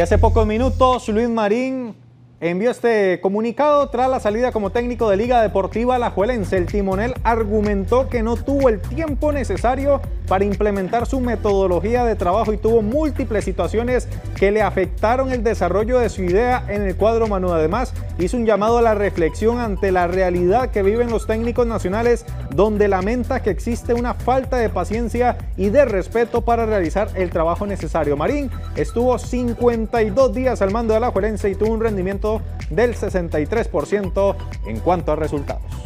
Y hace pocos minutos, Luis Marín envió este comunicado tras la salida como técnico de Liga Deportiva Alajuelense. El timonel argumentó que no tuvo el tiempo necesario para implementar su metodología de trabajo y tuvo múltiples situaciones que le afectaron el desarrollo de su idea en el cuadro Manu. Además, hizo un llamado a la reflexión ante la realidad que viven los técnicos nacionales, donde lamenta que existe una falta de paciencia y de respeto para realizar el trabajo necesario. Marín estuvo 52 días al mando de la Alajuelense y tuvo un rendimiento del 63% en cuanto a resultados.